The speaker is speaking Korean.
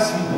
pretending